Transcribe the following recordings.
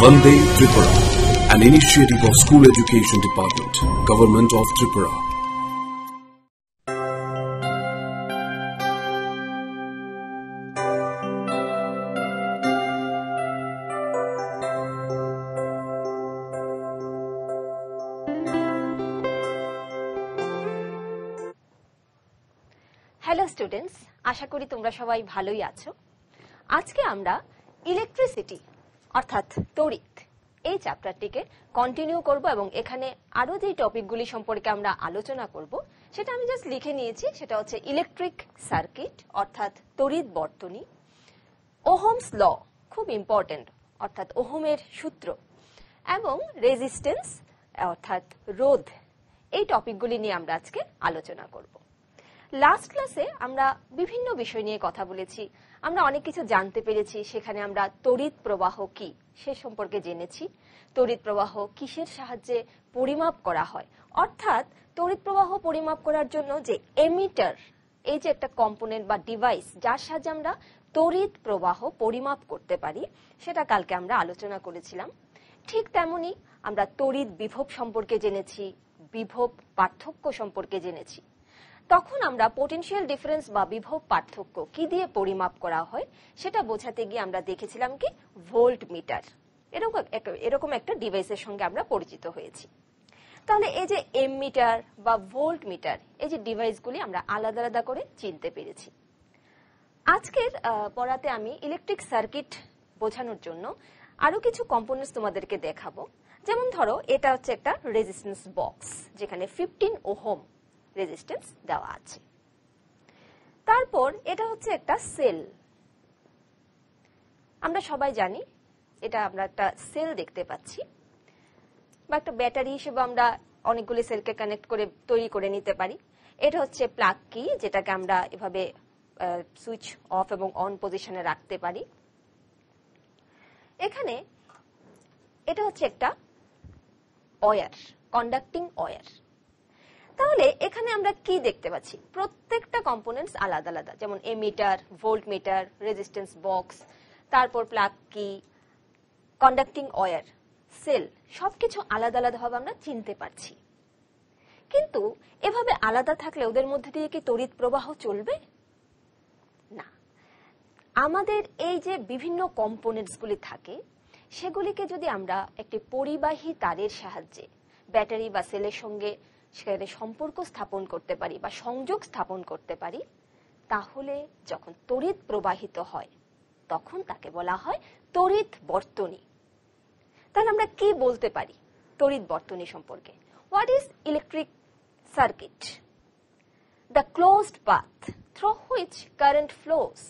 Vande Tripura, an initiative of School Education Department, Government of Tripura. Hello students আশা করি তোমরা সবাই ভালোই আছো আজকে আমরা ইলেকট্রিসিটি অর্থাৎ তড়িৎ। এই চ্যাপ্টারটিকে কন্টিনিউ করব এবং এখানে আরও যে টপিকগুলি সম্পর্কে আমরা আলোচনা করব, সেটা আমি জাস্ট লিখে নিয়েছি, সেটা হচ্ছে ইলেকট্রিক সার্কিট অর্থাৎ তড়িৎ বর্তনী। ওহমস ল খুব ইম্পর্টেন্ট অর্থাৎ ওহমের সূত্র। এবং রেজিস্ট্যান্স অর্থাৎ রোধ। এই টপিকগুলি নিয়ে আমরা আজকে আলোচনা করব। লাস্ট ক্লাসে আমরা বিভিন্ন বিষয় নিয়ে কথা বলেছি। আমরা অনেক কিছু জানতে পেরেছি, সেখানে আমরা তড়িৎ প্রবাহ কি, সে সম্পর্কে জেনেছি। তড়িৎ প্রবাহ কিসের সাহায্যে পরিমাপ করা হয়? অর্থাৎ তড়িৎ প্রবাহ পরিমাপ করার জন্য যে এমিটার এই যে একটা কম্পোনেন্ট বা ডিভাইস যার সাহায্যে আমরা তড়িৎ প্রবাহ পরিমাপ করতে পারি, সেটা কালকে আমরা আলোচনা করেছিলাম। ঠিক তেমনি আমরা তড়িৎ বিভব সম্পর্কে জেনেছি, বিভব পার্থক্য সম্পর্কে জেনেছি। তখন আমরা পোটেনশিয়াল ডিফারেন্স বা বিভব পার্থক্য কি দিয়ে পরিমাপ করা হয় সেটা বোঝাতে গিয়ে আমরা দেখেছিলাম কি ভোল্ট মিটার এরকম একটা এরকম একটা ডিভাইসের সঙ্গে আমরা পরিচিত হয়েছি। তাহলে এই যে এম মিটার বা ভোল্ট মিটার এই যে ডিভাইসগুলি আমরা আলাদা আলাদা করে চিনতে পেরেছি। আজকের পড়াতে আমি ইলেকট্রিক সার্কিট বোঝানোর জন্য আরও কিছু কম্পোনেন্টস তোমাদেরকে দেখাবো। যেমন ধরো, এটা হচ্ছে একটা রেজিস্ট্যান্স বক্স যেখানে ফিফটিন ওহম রেজিস্ট্যান্স দেওয়া আছে। তারপর এটা হচ্ছে একটা সেল আমরা সবাই জানি, এটা আমরা একটা সেল দেখতে পাচ্ছি। বা একটা ব্যাটারি হিসেবে আমরা অনেকগুলি সেলকে কানেক্ট করে তৈরি করে নিতে পারি। এটা হচ্ছে প্লাগ কি যেটাকে আমরা এভাবে সুইচ অফ এবং অন পজিশনে রাখতে পারি। এখানে এটা হচ্ছে একটা অয়ার কন্ডাক্টিং অয়ার তাহলে এখানে আমরা কি দেখতে পাচ্ছি? প্রত্যেকটা কম্পোনেন্টস আলাদা আলাদা। যেমন ammeter voltmeter resistance box তারপর plug key conducting wire cell সবকিছু আলাদা আলাদা ভাবে আমরা চিনতে পারছি। কিন্তু এভাবে আলাদা থাকলে ওদের মধ্যে দিয়ে কি তড়িৎ প্রবাহ চলবে? না। আমাদের এই যে বিভিন্ন কম্পোনেন্টস গুলি থাকে, সেগুলিকে যদি আমরা একটি পরিবাহী তারের সাহায্যে, ব্যাটারি বা সেলের সঙ্গে সেখানে সম্পর্ক স্থাপন করতে পারি বা সংযোগ স্থাপন করতে পারি, তাহলে যখন তড়িৎ প্রবাহিত হয়, তখন তাকে বলা হয় তড়িৎ বর্তনী। তাহলে আমরা কি বলতে পারি তড়িৎ বর্তনী সম্পর্কে? What is electric circuit the closed path through which current flows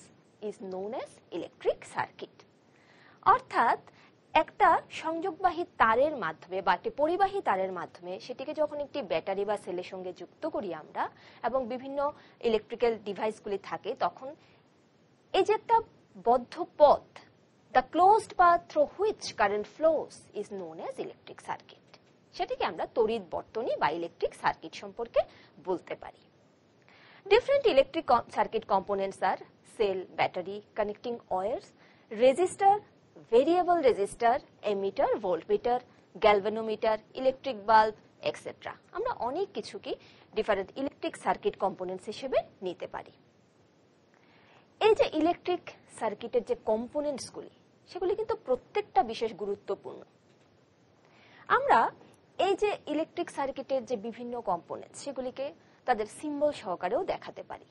is known as electric circuit অর্থাৎ একটা সংযোগবাহী তারের মাধ্যমে বা একটি পরিবাহী তারের মাধ্যমে সেটিকে যখন একটি ব্যাটারি বা সেলের সঙ্গে যুক্ত করি আমরা এবং বিভিন্ন ইলেকট্রিক্যাল ডিভাইসগুলি থাকে তখন এই যে একটা বদ্ধ পথ দ্য ক্লোজড বা through which current flows is known as electric circuit সেটিকে আমরা তড়িৎ বর্তনী বা ইলেকট্রিক সার্কিট সম্পর্কে বলতে পারি। Electric co- circuit components are cell, battery, connecting wires, resistor, variable resistor, emitter, voltmeter, galvanometer, electric bulb, etc. আমরা অনেক কিছুকে ডিফারেন্ট ইলেকট্রিক সার্কিট কম্পোনেন্টস হিসেবে নিতে পারি। এই যে ইলেকট্রিক সার্কিটের যে কম্পোনেন্টসগুলি সেগুলি কিন্তু প্রত্যেকটা বিশেষ গুরুত্বপূর্ণ। আমরা এই যে ইলেকট্রিক সার্কিটের যে বিভিন্ন কম্পোনেন্ট সেগুলিকে তাদের সিম্বল সহকারেও দেখাতে পারি।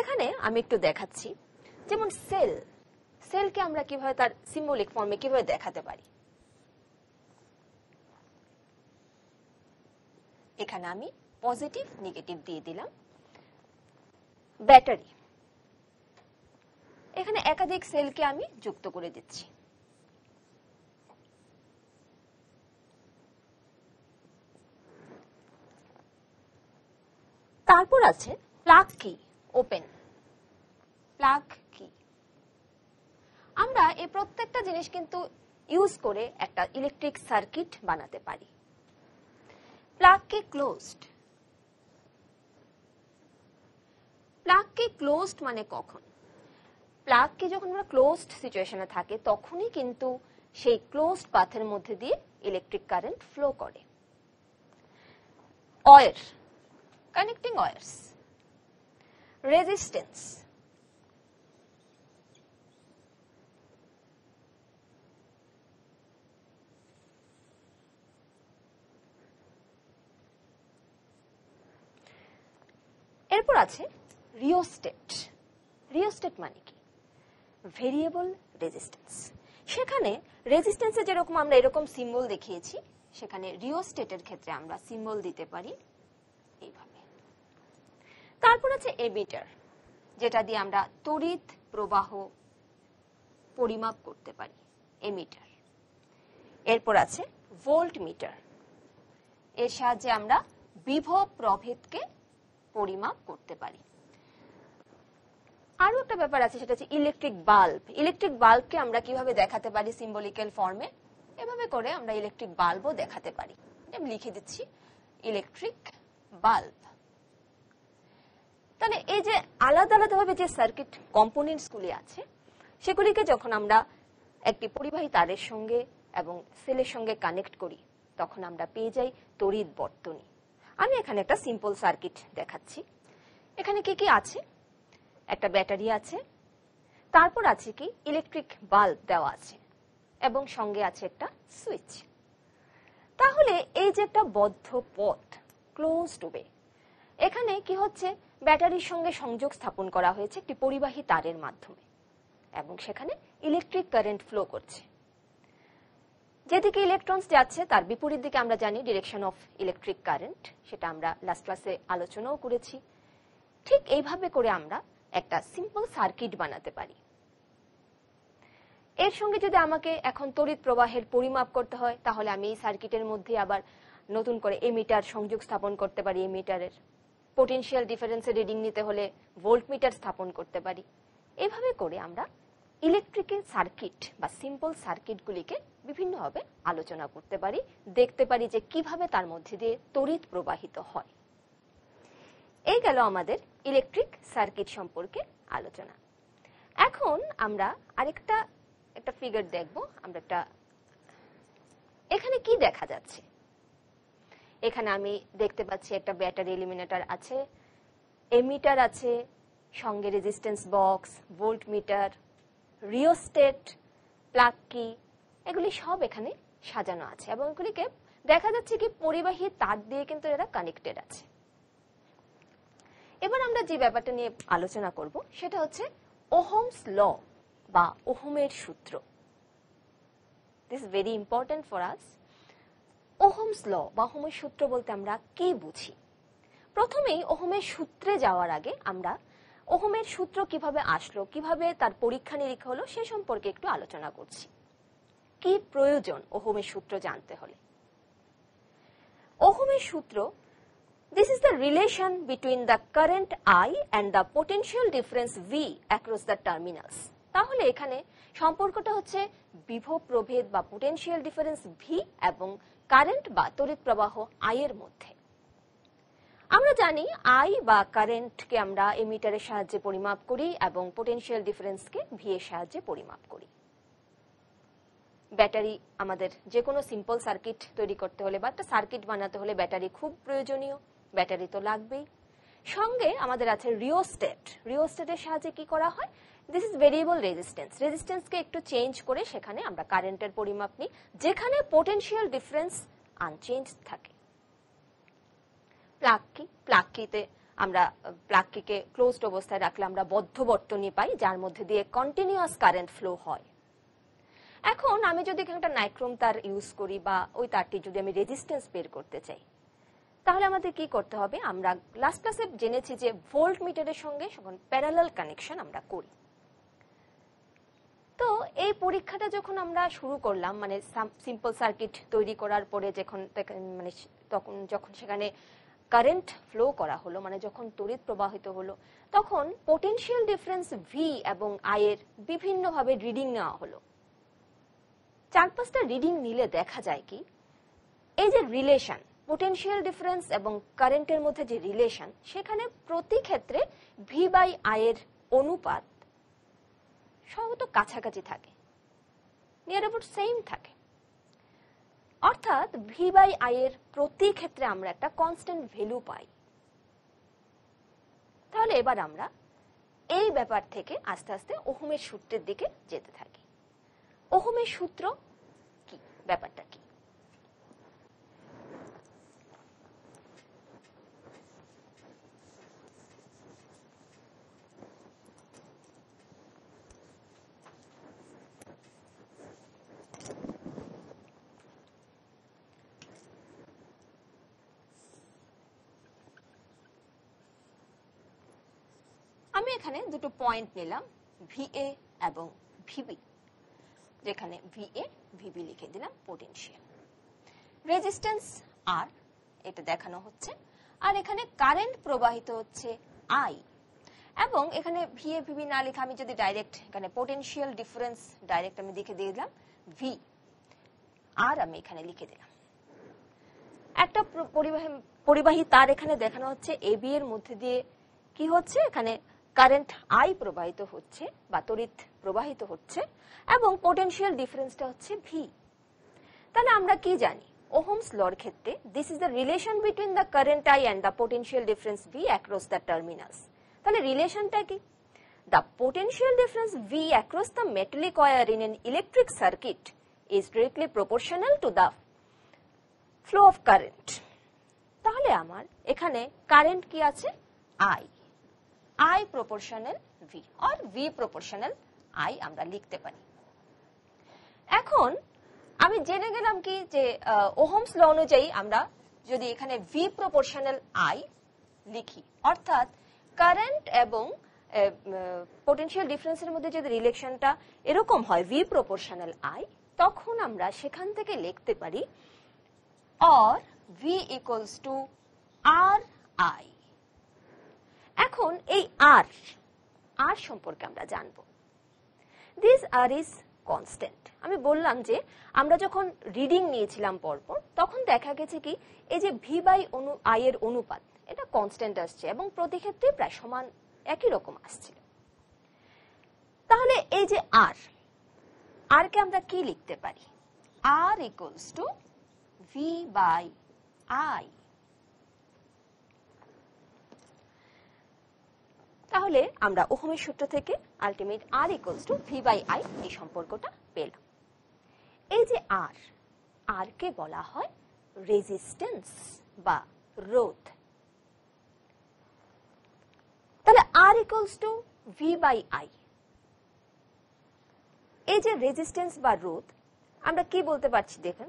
এখানে আমি একটু দেখাচ্ছি। যেমন সেল সেলকে আমরা কীভাবে তার সিম্বলিক ফর্মে কীভাবে দেখাতে পারি? এখানে আমি পজিটিভ নেগেটিভ দিয়ে দিলাম। ব্যাটারি এখানে একাধিক সেলকে আমি যুক্ত করে দিচ্ছি। তারপর আছে প্লাগ কি ওপেন প্লাগ আমরা এই প্রত্যেকটা জিনিস কিন্তু ইউজ করে একটা ইলেকট্রিক সার্কিট বানাতে পারি। প্লাগ কি ক্লোজড প্লাগ কি ক্লোজড মানে কখন? প্লাগ কি যখন আমরা ক্লোজড সিচুয়েশনে থাকে, তখনই কিন্তু সেই ক্লোজড পাথের মধ্যে দিয়ে ইলেকট্রিক কারেন্ট ফ্লো করে। অয়ের কানেক্টিং অয়ার্স রেজিস্ট্যান্স এরপর আছে রিওস্টেট রিওস্টেট মানে কি? ভেরিয়েবল রেজিস্ট্যান্স সেখানে রেজিস্ট্যান্সে যেরকম আমরা এরকম সিম্বল দেখিয়েছি, সেখানে রিওস্টেটের ক্ষেত্রে আমরা সিম্বল দিতে পারি এইভাবে। তারপর আছে এমিটার যেটা দিয়ে আমরা তড়িৎ প্রবাহ পরিমাপ করতে পারি এমিটার এরপর আছে ভোল্ট মিটার এর সাহায্যে আমরা বিভব প্রভেদকে পরিমাপ করতে পারি। আরও একটা ব্যাপার আছে, সেটা হচ্ছে ইলেকট্রিক বাল্ব ইলেকট্রিক বাল্বকে আমরা কীভাবে দেখাতে পারি সিম্বলিক্যাল ফর্মে এভাবে করে আমরা ইলেকট্রিক বাল্বও দেখাতে পারি। আমি লিখে দিচ্ছি ইলেকট্রিক বাল্ব তাহলে এই যে আলাদা আলাদাভাবে যে সার্কিট কম্পোনেন্টস গুলি আছে, সেগুলিকে যখন আমরা একটি পরিবাহী তারের সঙ্গে এবং সেলের সঙ্গে কানেক্ট করি, তখন আমরা পেয়ে যাই তড়িৎ বর্তনী। আমি এখানে একটা সিম্পল সার্কিট দেখাচ্ছি। এখানে কি কি আছে? একটা ব্যাটারি আছে, তারপর আছে কি ইলেকট্রিক বাল্ব দেওয়া আছে, এবং সঙ্গে আছে একটা সুইচ তাহলে এই যে একটা বদ্ধ পথ ক্লোজ ওয়ে এখানে কি হচ্ছে? ব্যাটারির সঙ্গে সংযোগ স্থাপন করা হয়েছে একটি পরিবাহী তারের মাধ্যমে, এবং সেখানে ইলেকট্রিক কারেন্ট ফ্লো করছে। যেদিকে ইলেকট্রনস যাচ্ছে, তার বিপরীত দিকে আমরা জানি ডিরেকশন অফ ইলেকট্রিক কারেন্ট সেটা আমরা লাস্ট ক্লাসে আলোচনাও করেছি। ঠিক এইভাবে করে আমরা একটা সিম্পল সার্কিট বানাতে পারি। এর সঙ্গে যদি আমাকে এখন তড়িৎ প্রবাহের পরিমাপ করতে হয়, তাহলে আমি এই সার্কিটের মধ্যে আবার নতুন করে এমিটার সংযোগ স্থাপন করতে পারি এমিটারের পোটেনশিয়াল ডিফারেন্সের রিডিং নিতে হলে ভোল্ট মিটার স্থাপন করতে পারি। এভাবে করে আমরা ইলেকট্রিক্যাল সার্কিট বা সিম্পল সার্কিটগুলিকে বিভিন্নভাবে আলোচনা করতে পারি, দেখতে পারি যে কীভাবে তার মধ্যে দিয়ে তড়িৎ প্রবাহিত হয়। এই গেল আমাদের ইলেকট্রিক সার্কিট সম্পর্কে আলোচনা। এখন আমরা আরেকটা, একটা ফিগার দেখব, আমরা একটা, এখানে কি দেখা যাচ্ছে? এখানে আমি দেখতে পাচ্ছি একটা ব্যাটারি এলিমিনেটর আছে এমিটার আছে, সঙ্গে resistance box voltmeter rheostat plug key এগুলি সব এখানে সাজানো আছে এবং এগুলিকে দেখা যাচ্ছে কি পরিবাহী তার দিয়ে কিন্তু এরা কানেক্টেড আছে। এবার আমরা যে ব্যাপারটা নিয়ে আলোচনা করব সেটা হচ্ছে ওহমস ল বা ওহমের সূত্র। This very important for us Ohm's law বা ওহমের সূত্র বলতে আমরা কি বুঝি? প্রথমেই ওহমের সূত্রে যাওয়ার আগে আমরা ওহমের সূত্র কীভাবে আসলো, কীভাবে তার পরীক্ষা নিরীক্ষা হলো সে সম্পর্কে একটু আলোচনা করছি। কি প্রয়োজন ওহমের সূত্র জানতে হলে? ওহমের সূত্র, This is the relation between the current I and the potential difference V across the terminals. তাহলে এখানে সম্পর্কটা হচ্ছে বিভব প্রভেদ বা পোটেনশিয়াল ডিফারেন্স ভি এবং কারেন্ট বা তড়িৎ প্রবাহ আই এর মধ্যে। আমরা জানি আই বা কারেন্টকে আমরা এমিটারের সাহায্যে পরিমাপ করি এবং পোটেনশিয়াল ডিফারেন্সকে ভি এর সাহায্যে পরিমাপ করি। ব্যাটারি আমাদের যে কোনো সিম্পল সার্কিট তৈরি করতে হলে বা একটা সার্কিট বানাতে হলে ব্যাটারি খুব প্রয়োজনীয়, ব্যাটারি তো লাগবেই। সঙ্গে আমাদের আছে রিওস্টেট রিওস্টেটের সাহায্যে কি করা হয়? দিস ইজ ভেরিয়েবল রেজিস্ট্যান্স রেজিস্ট্যান্সকে একটু চেঞ্জ করে সেখানে আমরা কারেন্টের পরিমাপ নিই, যেখানে পোটেনশিয়াল ডিফারেন্স আনচেঞ্জ থাকে। প্লাক্কি প্লাক্কিতে আমরা প্লাক্কিকে ক্লোজড অবস্থায় রাখলে আমরা বদ্ধ বর্তনী পাই, যার মধ্যে দিয়ে কন্টিনিউয়াস কারেন্ট ফ্লো হয়। এখন আমি যদি একটা নাইক্রোম তার ইউজ করি বা ওই তারটি যদি আমি রেজিস্ট্যান্স বের করতে চাই, তাহলে আমাদের কি করতে হবে? আমরা লাস্ট ক্লাসে জেনেছি যে ভোল্ট মিটারের সঙ্গে প্যারালাল কানেকশন আমরা করি। তো এই পরীক্ষাটা যখন আমরা শুরু করলাম মানে সিম্পল সার্কিট তৈরি করার পরে যখন মানে তখন যখন সেখানে কারেন্ট ফ্লো করা হলো মানে যখন তড়িৎ প্রবাহিত হলো, তখন পোটেনশিয়াল ডিফারেন্স ভি এবং আই এর বিভিন্নভাবে রিডিং নেওয়া হলো। চার পাঁচটা রিডিং নিলে দেখা যায় কি, এই যে রিলেশন পোটেনশিয়াল ডিফারেন্স এবং কারেন্টের মধ্যে যে রিলেশন সেখানে প্রতি ক্ষেত্রে ভি বাই আই এর অনুপাত সম্ভবত কাছাকাছি থাকে নিয়ার অ্যাবাউট সেম থাকে। অর্থাৎ ভি বাই আই এর প্রতি ক্ষেত্রে আমরা একটা কনস্ট্যান্ট ভ্যালু পাই। তাহলে এবার আমরা এই ব্যাপার থেকে আস্তে আস্তে ওহমের সূত্রের দিকে যেতে থাকি। ওহমের সূত্র কি? ব্যাপারটা কি? আমি এখানে দুটো পয়েন্ট নিলাম ভিএ এবং ভিবি যেখানে ভিএ ভিবি লিখে দিলাম পোটেনশিয়াল রেজিস্ট্যান্স আর এটা দেখানো হচ্ছে। আর এখানে কারেন্ট প্রবাহিত হচ্ছে আই এবং এখানে ভি এ ভিবি না লিখে আমি যদি ডাইরেক্ট এখানে পোটেনশিয়াল ডিফারেন্স ডাইরেক্ট আমি লিখে দিয়ে দিলাম ভি আর আমি এখানে লিখে দিলাম। একটা প্র- পরিবাহী পরিবাহী তার এখানে দেখানো হচ্ছে এবি এর মধ্যে দিয়ে কি হচ্ছে? এখানে কারেন্ট আই প্রবাহিত হচ্ছে বা তড়িৎ প্রবাহিত হচ্ছে এবং পোটেনশিয়াল ডিফারেন্সটা হচ্ছে ভি তাহলে আমরা কি জানি? ওহমস লর ক্ষেত্রে this is the relation between the current I and the potential difference V across the terminals তাহলে রিলেশনটা কি? The potential difference V across the metallic wire in an electric circuit is directly proportional to the flow of current তাহলে আমার এখানে current কি আছে? I I proportional V or V proportional I আমরা লিখতে পারি। এখন আমি জেনে গেলাম কি যে ওহমস ল অনুযায়ী আমরা যদি এখানে ভি প্রপোর্শনাল আই লিখি, অর্থাৎ কারেন্ট এবং পোটেনশিয়াল ডিফারেন্সের মধ্যে যদি রিলেশনটা এরকম হয় ভি প্রপোর্শনাল আই তখন আমরা সেখান থেকে লিখতে পারি or V equals to R I এখন এই আর আর সম্পর্কে আমরা জানব। দিস আর ইজ কনস্ট্যান্ট আমি বললাম যে, আমরা যখন রিডিং নিয়েছিলাম পরপর, তখন দেখা গেছে কি, এই যে ভি বাই অনু আই এর অনুপাত, এটা কনস্ট্যান্ট আসছে এবং প্রতি ক্ষেত্রে প্রায় সমান, একই রকম আসছিল তাহলে এই যে আর আর কে আমরা কি লিখতে পারি? R equals to V by I তাহলে আমরা ওহমের সূত্র থেকে ultimate R equals to V by I এই সম্পর্কটা পেলাম। এই যে আর আর কে বলা হয় রেজিস্ট্যান্স বা রোধ। তাহলে R equals to V by I এই যে রেজিস্ট্যান্স বা রোধ, আমরা কি বলতে পারছি দেখুন?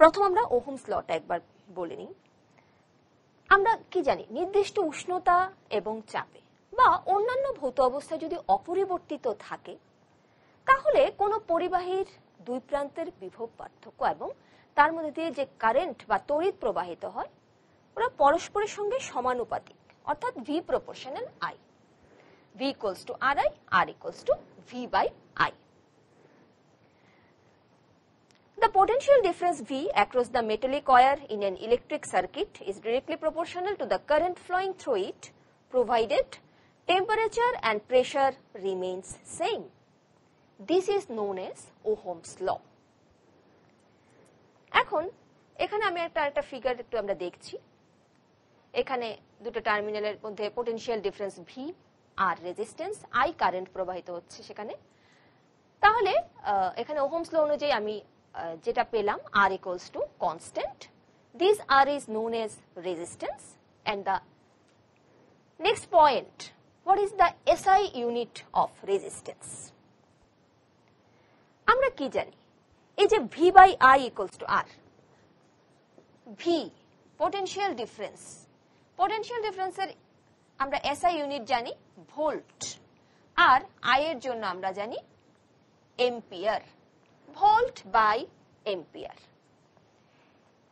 প্রথম আমরা ওহমস লটা একবার বলে নিই। আমরা কি জানি, নির্দিষ্ট উষ্ণতা এবং চাপে। বা অন্যান্য ভৌত অবস্থায় যদি অপরিবর্তিত থাকে তাহলে কোনো পরিবাহীর দুই প্রান্তের বিভব পার্থক্য এবং তার মধ্যে দিয়ে যে কারেন্ট বা তড়িৎ প্রবাহিত হয় ওরা পরস্পরের সঙ্গে সমানুপাতিক অর্থাৎ V proportional I V equals to R I R equals to V by I The potential difference V across the metallic wire in an electric circuit is directly proportional to the current flowing through it, provided temperature and pressure remains same. This is known as Ohm's law. এখন, এখানে আমি একটা একটা figure একটু আমরা দেখছি এখানে দুটো টার্মিনালের মধ্যে পোটেনশিয়াল ডিফারেন্স ভি আর রেজিস্ট্যান্স আই কারেন্ট প্রবাহিত হচ্ছে সেখানে তাহলে এখানে ওহমস ল অনুযায়ী আমি যেটা পেলাম R equals to constant this R is known as resistance and the next point what is the SI unit of resistance আমরা কি জানি? এই যে V by I equals to R V potential difference potential ডিফারেন্সের আমরা SI unit জানি volt আর I এর জন্য আমরা জানি এম্পিয়ার ভোল্ট বাই এম্পিয়ার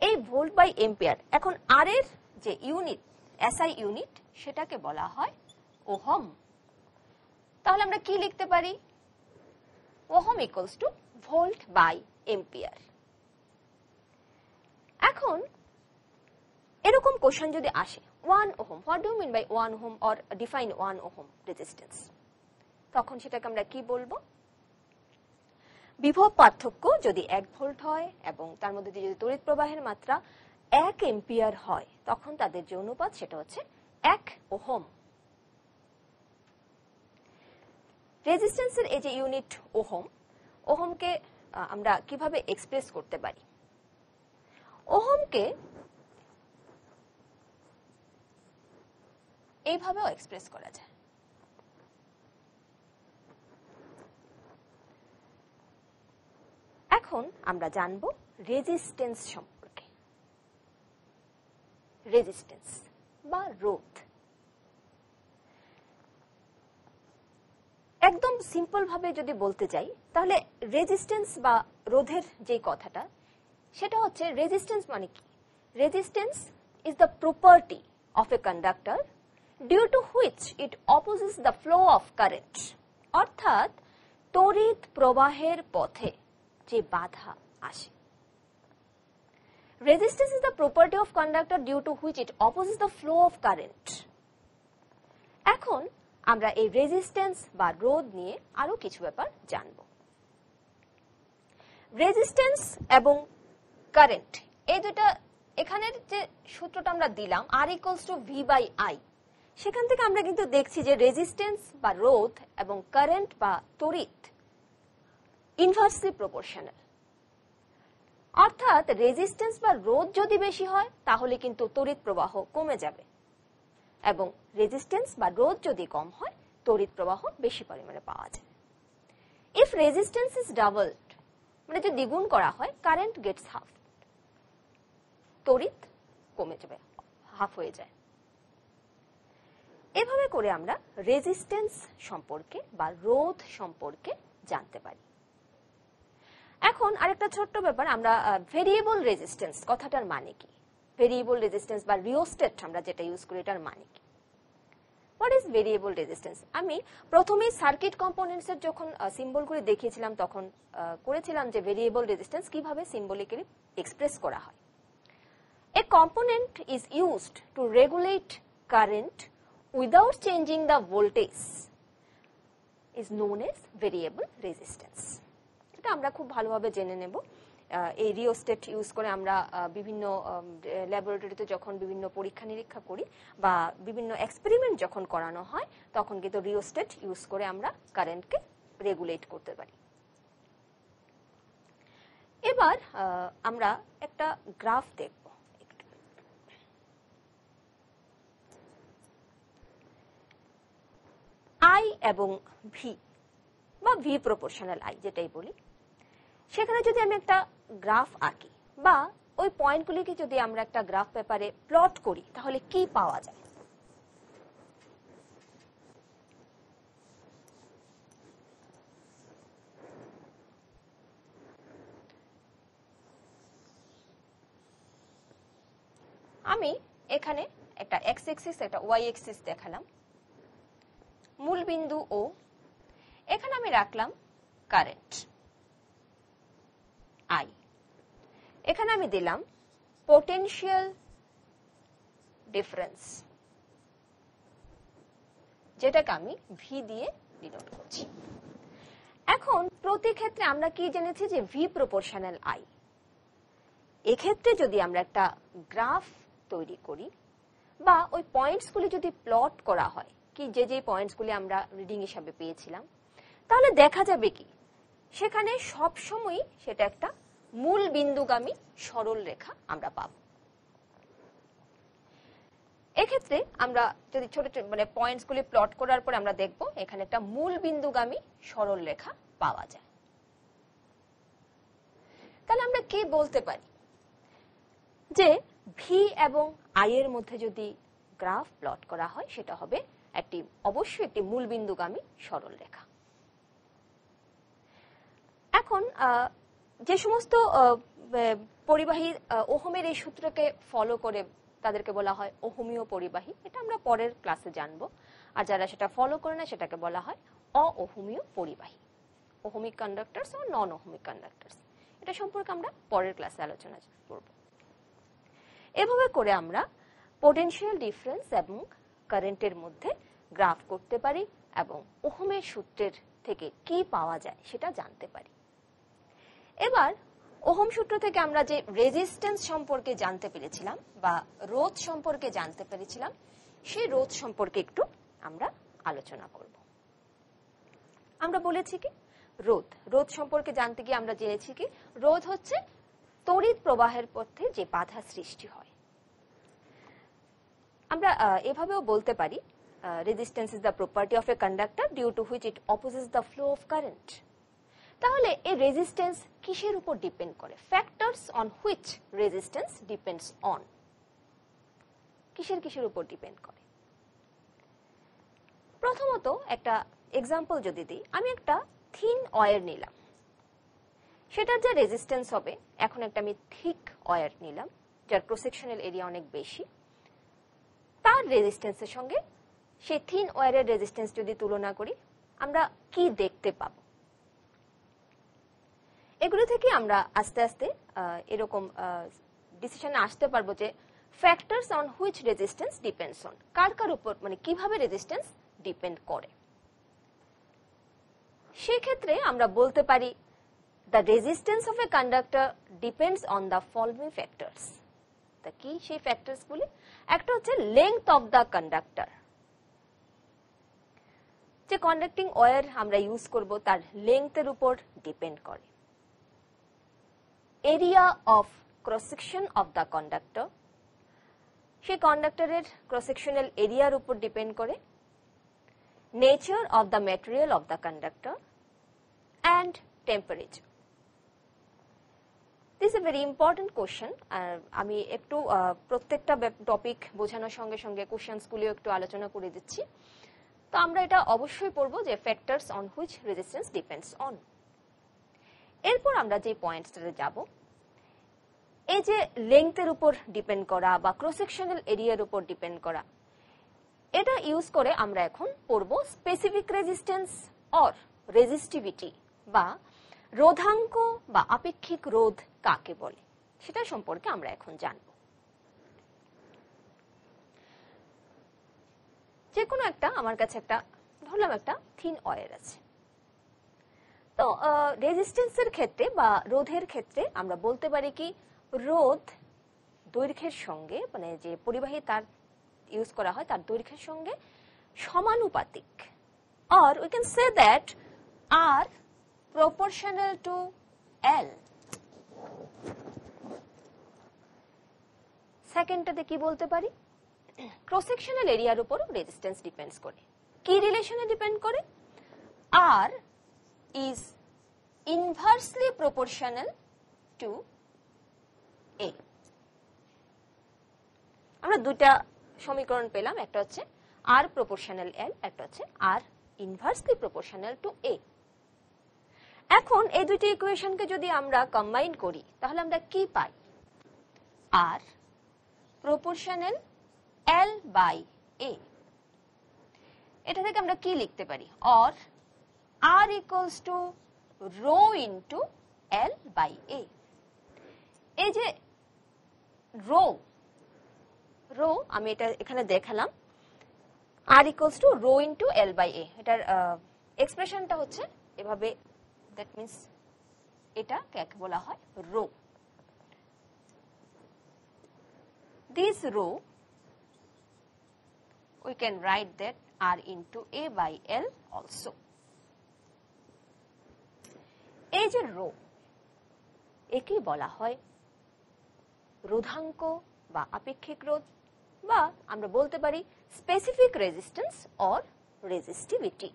এই ভোল্ট বাই এম্পিয়ার এখন আর এর যে ইউনিট এসআই ইউনিট সেটাকে বলা হয় ওহম। তাহলে আমরা কি লিখতে পারি? Ohm equals to volt by ampere এখন, এরকম কোশ্চেন যদি আসে one ohm what do mean by one ohm or define one ohm resistance তখন সেটাকে আমরা কি বলব? বিভব পার্থক্য যদি এক ভোল্ট হয় এবং তার মধ্যে যদি তড়িৎ প্রবাহের মাত্রা এক এম্পিয়ার হয়, তখন তাদের যে অনুপাত সেটা হচ্ছে এক ওহম। রেজিস্ট্যান্সের এই যে ইউনিট ওহম, ওহমকে আমরা কীভাবে এক্সপ্রেস করতে পারি? ওহমকে এইভাবেও এক্সপ্রেস করা যায়। এখন আমরা জানব রেজিস্ট্যান্স সম্পর্কে। রেজিস্ট্যান্স বা রোধ। একদম সিম্পল ভাবে যদি বলতে যাই, তাহলে রেজিস্ট্যান্স বা রোধের যে কথাটা, সেটা হচ্ছে রেজিস্ট্যান্স মানে কি? Resistance is the property of a conductor due to which it opposes the flow of current অর্থাৎ তড়িৎ প্রবাহের পথে যে বাধা আসে। Resistance is the property of conductor due to which it opposes the flow of current. এখন আমরা এই রেজিস্ট্যান্স বা রোধ নিয়ে আরও কিছু ব্যাপার জানব। রেজিস্ট্যান্স এবং কারেন্ট এই দুটা এখানের যে সূত্রটা আমরা দিলাম R equals to V by I সেখান থেকে আমরা কিন্তু দেখছি যে রেজিস্ট্যান্স বা রোধ এবং কারেন্ট বা তড়িৎ ইনভার্সলি প্রপোর্শনাল অর্থাৎ রেজিস্ট্যান্স বা রোধ যদি বেশি হয়, তাহলে কিন্তু তড়িৎ প্রবাহ কমে যাবে। এবং রেজিস্ট্যান্স বা রোধ যদি কম হয়, তড়িৎ প্রবাহ বেশি পরিমাণে পাওয়া যায়। ইফ রেজিস্ট্যান্স ইজ ডাবলড মানে যদি দ্বিগুণ করা হয় কারেন্ট গেটস হাফ তড়িৎ কমে যাবে হাফ হয়ে যায়। এভাবে করে আমরা রেজিস্ট্যান্স সম্পর্কে বা রোধ সম্পর্কে জানতে পারি। এখন আরেকটা ছোট্ট ব্যাপার, আমরা ভেরিয়েবল রেজিস্ট্যান্স কথাটার মানে কি? ভেরিয়েবল রেজিস্ট্যান্স বা রিওস্টেট আমরা যেটা ইউজ করি এটার মানে কি? হোয়াট ইজ ভেরিয়েবল রেজিস্ট্যান্স আমি প্রথমেই সার্কিট কম্পোনেন্টস এর যখন সিম্বল করে দেখিয়েছিলাম তখন করেছিলাম যে ভেরিয়েবল রেজিস্ট্যান্স কীভাবে সিম্বলিক্যালি এক্সপ্রেস করা হয়। A component is used to regulate current without changing the voltage is known as variable resistance. এটা আমরা খুব ভালোভাবে জেনে নেব। এই রিওস্টেট ইউজ করে আমরা বিভিন্ন ল্যাবরেটরিতে যখন বিভিন্ন পরীক্ষা নিরীক্ষা করি বা বিভিন্ন এক্সপেরিমেন্ট যখন করানো হয়, তখন কিন্তু রিওস্টেট ইউজ করে আমরা কারেন্টকে রেগুলেট করতে পারি। এবার আমরা একটা গ্রাফ দেখব। আই এবং ভি বা ভি প্রপোর্শনাল আই যেটাই বলি সেখানে যদি আমি একটা গ্রাফ আঁকি বা ওই পয়েন্টগুলিকে যদি আমরা একটা গ্রাফ পেপারে প্লট করি, তাহলে কি পাওয়া যায়? আমি এখানে একটা এক্স এক্সিস একটা ওয়াই এক্সিস দেখালাম। মূল বিন্দু ও এখানে আমি রাখলাম কারেন্ট আই। এখানে আমি দিলাম পোটেনশিয়াল ডিফারেন্স যেটাকে আমি ভি দিয়ে ডিনোট করছি। এখন প্রতি ক্ষেত্রে আমরা কি জেনেছি যে ভি প্রপোর্শনাল আই এক্ষেত্রে যদি আমরা একটা গ্রাফ তৈরি করি বা ওই পয়েন্টসগুলি যদি প্লট করা হয়, কি যে যে পয়েন্টসগুলি আমরা রিডিং হিসাবে পেয়েছিলাম, তাহলে দেখা যাবে কি, সেখানে সব সময় সেটা একটা মূল বিন্দুগামী সরল রেখা আমরা পাব। এক্ষেত্রে আমরা যদি ছোট ছোট মানে পয়েন্টসগুলি প্লট করার পর আমরা দেখব এখানে একটা মূল বিন্দুগামী সরল রেখা পাওয়া যায়। তাহলে আমরা কি বলতে পারি? যে ভি এবং আই এর মধ্যে যদি গ্রাফ প্লট করা হয়, সেটা হবে একটি, অবশ্যই একটি মূল বিন্দুগামী সরল রেখা। এখন যে সমস্ত পরিবাহী ওহমের এই সূত্রকে ফলো করে তাদেরকে বলা হয় ওহমীয় পরিবাহী, এটা আমরা পরের ক্লাসে জানব। আর যারা সেটা ফলো করে না, সেটাকে বলা হয় অওহমীয় পরিবাহী। ওহমিক কন্ডাক্টার্স ও নন ওহমিক কন্ডাক্টার্স এটা সম্পর্কে আমরা পরের ক্লাসে আলোচনা করব। এভাবে করে আমরা পোটেনশিয়াল ডিফারেন্স এবং কারেন্টের মধ্যে গ্রাফ করতে পারি এবং ওহমের সূত্রের থেকে কি পাওয়া যায় সেটা জানতে পারি। এবার, ওহম সূত্র থেকে আমরা যে রেজিস্ট্যান্স সম্পর্কে জানতে পেরেছিলাম, বা রোধ সম্পর্কে জানতে পেরেছিলাম, সেই রোধ সম্পর্কে একটু আমরা আলোচনা করব। আমরা বলেছি কি? রোধ। রোধ সম্পর্কে জানতে গিয়ে আমরা জেনেছি কি? রোধ হচ্ছে তড়িৎ প্রবাহের পথে যে বাধা সৃষ্টি হয়। আমরা এভাবেও বলতে পারি resistance is the property of a conductor due to which it opposes the flow of current তাহলে এই রেজিস্ট্যান্স কিসের উপর ডিপেন্ড করে? Factors on which resistance depends on কিসের কিসের উপর ডিপেন্ড করে? প্রথমত একটা এক্সাম্পল যদি দিই, আমি একটা থিন অয়ের নিলাম। সেটার যে রেজিস্ট্যান্স হবে, এখন একটা আমি থিক অয়ার নিলাম, যার প্রসেকশনাল এরিয়া অনেক বেশি। তার রেজিস্ট্যান্সের সঙ্গে সেই থিন ওয়ারের রেজিস্ট্যান্স যদি তুলনা করি, আমরা কি দেখতে পাবো? এগুলো থেকে আমরা আস্তে আস্তে এরকম ডিসিশনে আসতে পারব যে factors on which resistance depends on কার কার উপর মানে কীভাবে রেজিস্ট্যান্স ডিপেন্ড করে। সেক্ষেত্রে আমরা বলতে পারি the resistance of a conductor depends on the following factors তা কি সেই ফ্যাক্টরস গুলি? একটা হচ্ছে লেংথ অফ দ্য কন্ডাক্টর যে কন্ডাক্টিং ওয়্যার আমরা ইউজ করব, তার লেংথের উপর ডিপেন্ড করে। Area of cross section of the conductor সেই কন্ডাক্টরের ক্রস সেকশনাল এরিয়ার উপর ডিপেন্ড করে nature of the material of the conductor and temperature this a very important question আমি একটু প্রত্যেকটা টপিক বোঝানোর সঙ্গে সঙ্গে কোশ্চেন্সগুলিও একটু আলোচনা করে দিচ্ছি। তো আমরা এটা অবশ্যই পড়ব যে factors on which resistance depends on এরপর আমরা যে পয়েন্টসটাতে যাব, এই যে লেংথের উপর ডিপেন্ড করা বা ক্রোসেকশনাল এরিয়ার উপর ডিপেন্ড করা, এটা ইউজ করে আমরা এখন পড়ব স্পেসিফিক রেজিস্ট্যান্স অর রেজিস্টিভিটি বা রোধাঙ্ক বা আপেক্ষিক রোধ কাকে বলে, সেটা সম্পর্কে আমরা এখন জানব। যে কোনো একটা, আমার কাছে একটা, ধরলাম একটা থিন অয়ের আছে। তো রেজিস্ট্যান্সের ক্ষেত্রে বা রোধের ক্ষেত্রে আমরা বলতে পারি কি, রোধ দৈর্ঘ্যের সঙ্গে মানে যে পরিবাহী তার ইউজ করা হয় তার দৈর্ঘ্যের সঙ্গে সমানুপাতিক। Or we can say that are proportional to L সেকেন্ডটাতে কি বলতে পারি? ক্রস সেকশনাল এরিয়ার উপর রেজিস্ট্যান্স ডিপেন্ডস করে। কি রিলেশনে ডিপেন্ড করে? R is inversely proportional to A আমরা দুটা সমীকরণ পেলাম, একটা হচ্ছে আর প্রপোর্শনাল এল একটা হচ্ছে আর ইনভার্সলি প্রপোর্শনাল টু এ এখন এই দুটি ইকুয়েশনকে যদি আমরা কম্বাইন করি, তাহলে আমরা কি পাই? আর প্রপোর্শনাল এল বাই এ এটা থেকে আমরা কি লিখতে পারি? Or R equals to rho into L by A এই যে রো রো আমি এটা এখানে দেখালাম। R equals to rho into L by A এটার এক্সপ্রেশনটা হচ্ছে এভাবে দ্যাট মিনস এটা কাকে বলা হয় rho this row we can write that r into a by l also এই যে রো একেই বলা হয় রোধাঙ্ক বা আপেক্ষিক রোধ বা আমরা বলতে পারি স্পেসিফিক রেজিস্ট্যান্স অর রেজিস্টিভিটি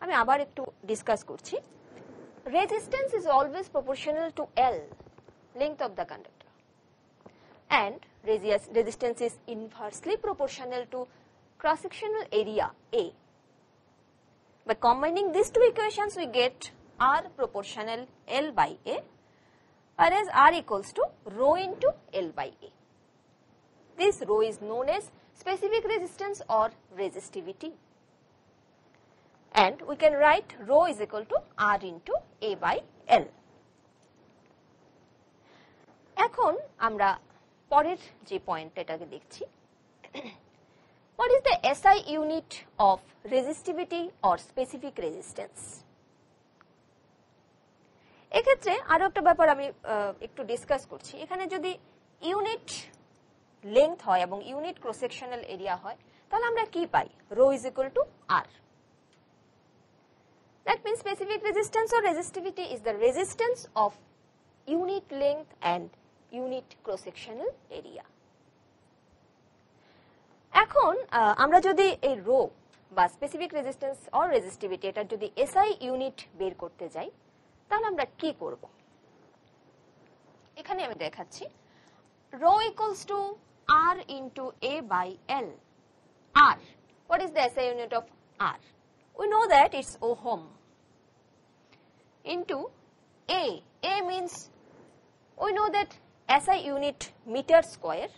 আমি আবার একটু ডিসকাস করছি resistance is always proportional to L length of the conductor and resistance is inversely proportional to cross sectional area A. By combining these two equations we get R proportional L by A whereas R equals to rho into L by A. This rho is known as specific resistance or resistivity and we can write rho is equal to R into A by L. এখন আমরা পরের যে point এটাকে দেখছি what is the SI unit of resistivity or specific resistance এক্ষেত্রে আরও একটা ব্যাপার আমি একটু ডিসকাস করছি এখানে যদি ইউনিট লেংথ হয় এবং ইউনিট ক্রস সেকশনাল এরিয়া হয় তাহলে আমরা কি পাই rho is equal to R means specific resistance or resistivity is the resistance of unit length and unit cross sectional area. এখন আমরা যদি এই রো বা স্পেসিফিক রেজিস্ট্যান্স অর রেজিস্টিভিটি এটা যদি এসআই ইউনিট বের করতে যাই, তাহলে আমরা কি করব? এখানে আমি দেখাচ্ছি। Rho equals to R into A by L R what is the SI unit of R? We know that it's ohm into A. A means we know that SI unit meter square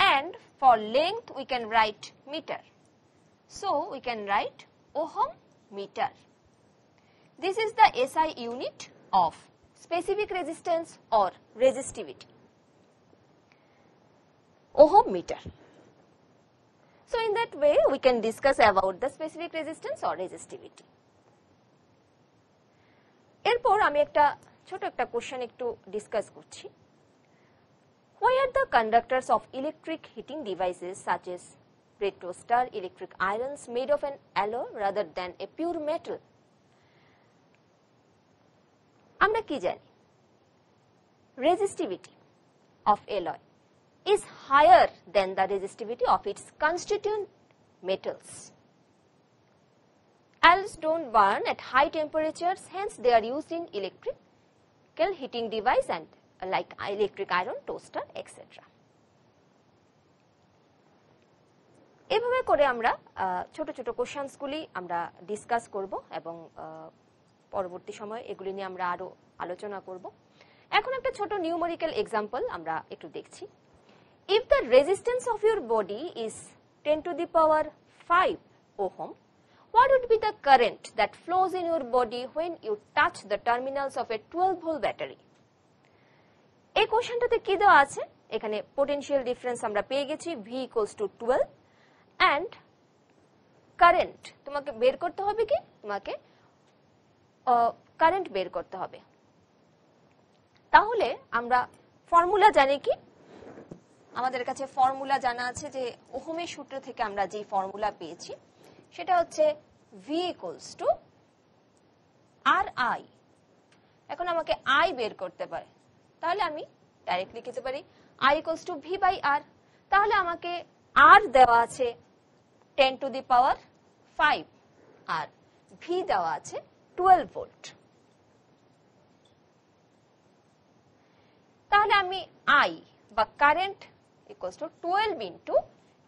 and for length we can write meter. So we can write ohm meter. This is the SI unit of specific resistance or resistivity. Ohm meter. So in that way we can discuss about the specific resistance or resistivity. এরপর আমি একটা ছোট একটা question একটু discuss করছি Why are the conductors of electric heating devices such as bread toaster, electric irons made of an alloy rather than a pure metal? আমরা কি জানি resistivity of alloy is higher than the resistivity of its constituent metals. Alloys don't burn at high temperatures, hence they are used in electrical heating device and uh, like electric iron, toaster, etc. এভাবে করে আমরা ছোট ছোট কোশ্চানসগুলি আমরা discuss করব এবং পরবর্তী সময় এগুলি নিয়ে আমরা আরও আলোচনা করব। এখন একটা ছোট নিউমেরিক্যাল এক্সাম্পল আমরা একটু দেখছি। If the resistance of your body is ten to the power five ohm what would be the current that flows in your body when you touch the terminals of a twelve volt battery এই কোশ্চেনটাতে কি দেওয়া আছে? এখানে potential difference আমরা পেয়ে গেছি, v equals to 12 and current তোমাকে বের করতে হবে কি? তোমাকে কারেন্ট বের করতে হবে। তাহলে আমরা ফর্মুলা জানি কি? আমাদের কাছে ফর্মুলা জানা আছে যে ওহমের সূত্র থেকে আমরা যে ফর্মুলা পেয়েছি, সেটা হচ্ছে V equals to R I এখন আমাকে আই বের করতে পারে। তাহলে আমি ডাইরেক্ট লিখতে পারি I equals to V by R তাহলে আমাকে আর দেওয়া আছে ten to the power five R V দেওয়া আছে টুয়েলভ ভোল্ট তাহলে আমি আই বা current equals to twelve into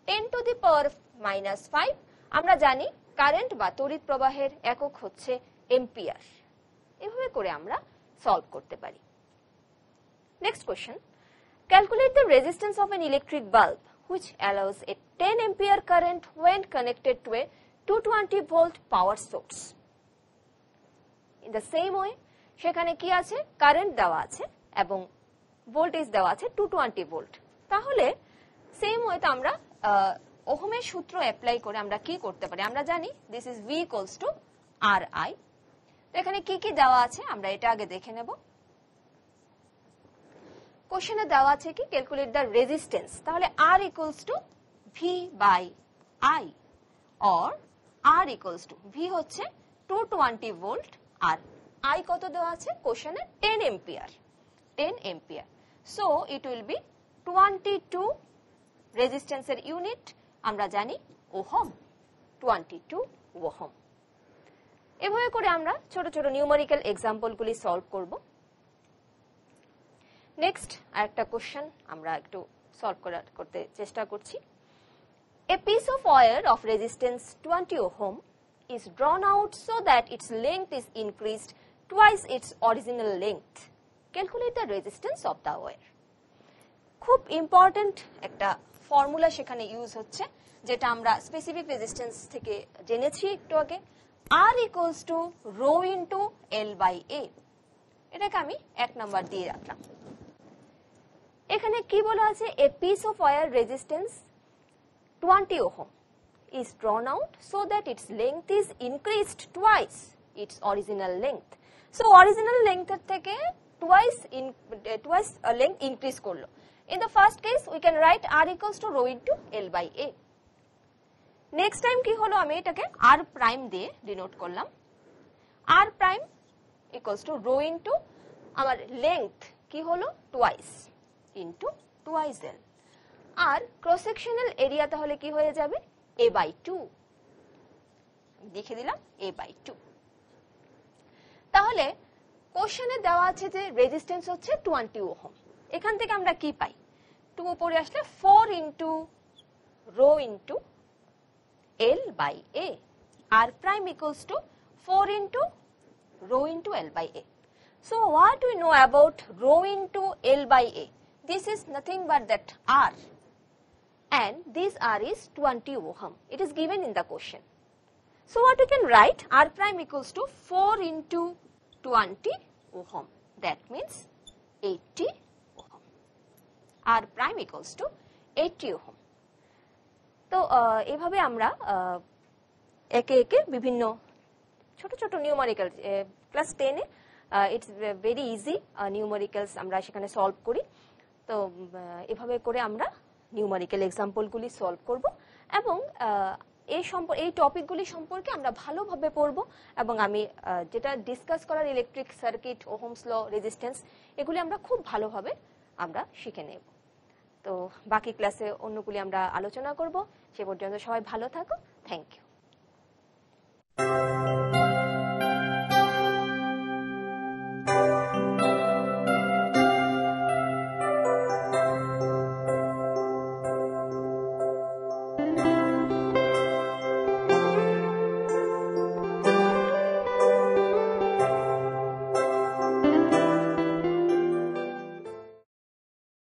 ten to the power minus five আমরা জানি কারেন্ট বা তড়িৎ প্রবাহের একক হচ্ছে এম্পিয়ার এভাবে করে আমরা সলভ করতে পারি। Next question calculate the resistance of an electric bulb which allows a 10 ampere current when connected to a 220 volt power source. In the same way, সেখানে কি আছে? কারেন্ট দেওয়া আছে এবং ভোল্টেজ দেওয়া আছে টু টোয়েন্টি ভোল্ট তাহলে সেম ওয়েতে আমরা ওহমের সূত্র অ্যাপ্লাই করে আমরা কি করতে পারি? আমরা জানি this is V equals to R I এখানে কি কি দেওয়া আছে? আমরা এটা আগে দেখে নেব। কোশ্চেনে দেওয়া আছে কি ক্যালকুলেট দ্য রেজিস্ট্যান্স তাহলে R equals to V by I or R equals to V হচ্ছে টু টোয়েন্টি ভোল্ট আর আই কত দেওয়া আছে কোশ্চেনে ten ampere 10 ampere. So it will be 22 resistance এর ইউনিট আমরা জানি ওহম 22 ওহম. এভাবে করে আমরা ছোট ছোট নিউমেরিক্যাল এক্সাম্পলগুলি সলভ করব। নেক্সট আরেকটা কোশ্চেন আমরা একটু সলভ করার করতে চেষ্টা করছি A piece of wire of resistance 20 ohm is drawn out so that its length is increased twice its original length. Calculate the resistance of the wire. খুব ইম্পর্ট্যান্ট একটা ফর্মুলা সেখানে ইউজ হচ্ছে, যেটা আমরা স্পেসিফিক রেজিস্ট্যান্স থেকে জেনেছি একটু আগে R equals to rho into L by A এটাকে আমি এক নাম্বার দিয়ে রাখলাম এখানে কি বলা আছে? A piece of wire resistance 20 ohm is drawn out so that its length is increased twice, its original length. So original লেংথের থেকে টুয়াইস টুয়াইস লেংথ ইনক্রিজ করল। In the first case we can write R equals to rho into L by A next time কি হলো? আমি এটাকে R prime দিয়ে denote করলাম। R prime equals to rho into আমার length কি হলো? টুয়াইস ইন্টু টুয়াইস এল আর ক্রস সেকশনাল এরিয়া তাহলে কি হয়ে যাবে? এ বাই টু লিখে দিলাম এ বাই টু তাহলে কোশ্চেনে দেওয়া আছে যে রেজিস্ট্যান্স হচ্ছে টোয়েন্টি ওহম। এখান থেকে আমরা কি পাই? টু উপরে আসলে four into rho into L by A R prime equals to four into rho into L by A. So, what we know about rho into L by A? This is nothing but that R and this R is 20 ohm. It is given in the question. So what we can write R prime equals to 4 into 20 ohm. That means 80 ohm. R prime equals to 80 ohm. তো আহ, এভাবে আমরা আহ, একে একে বিভিন্ন ছোট ছোট numerical class টেনে it's very easy numericals আমরা সেখানে সলভ করি তো এভাবে করে আমরা নিউমারিক্যাল এক্সাম্পলগুলি সলভ করব এবং এই সম্প, এই টপিকগুলি সম্পর্কে আমরা ভালোভাবে পড়ব এবং আমি যেটা ডিসকাস করার electric circuit ohm's law resistance এগুলি আমরা খুব ভালোভাবে আমরা শিখে নেব। তো, বাকি ক্লাসে অন্যগুলি আমরা আলোচনা করব। সে পর্যন্ত সবাই ভালো থাকো। Thank you